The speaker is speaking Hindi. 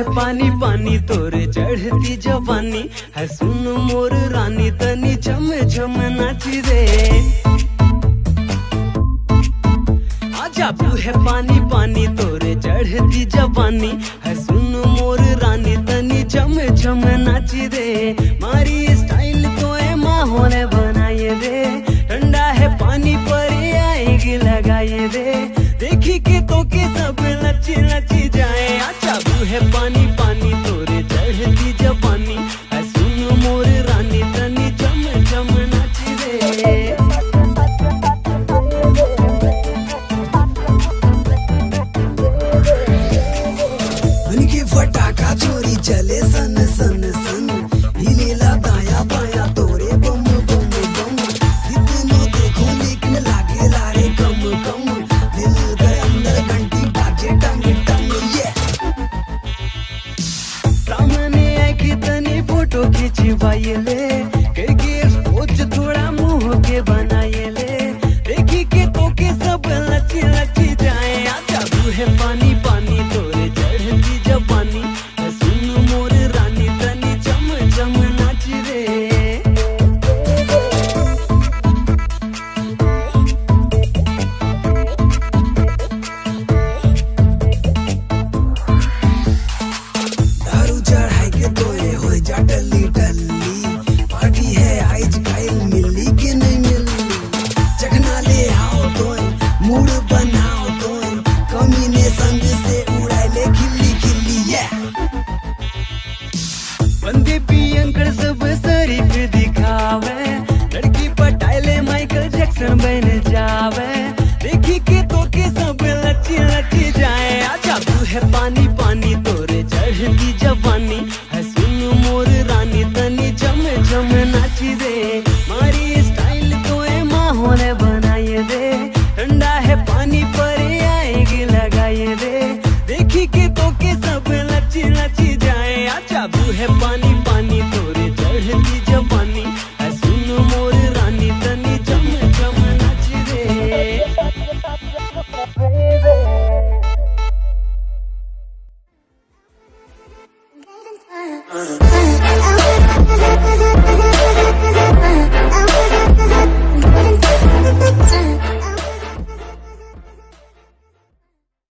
पानी पानी तोरे चढ़ती जवानी। है सुन मोर रानी, तनी झम झम नाची रे। आजा है पानी पानी तोरे चढ़ती जवानी। है सुन मोर रानी, तनी झम झम नाची रे। मारी स्टाइल तो है माहौल बनाए रे। ठंडा है पानी पर आएगी लगाए रे। देखी के तो के सब जाए अच्छा है पानी पानी तोरे चढ़ती जवानी। फटाका चोरी चले सन सन सन। हिलेला de ele. है पानी पानी तोरे चढ़ती जवानी। है सुन मोर रानी, तनी जम जम नाची दे मारी स्टाइल तो है माहौल बनाए दे ठंडा है पानी पर आएगी लगाए दे देखी के तो के सब लची लची जाए। अच्छा बू है पानी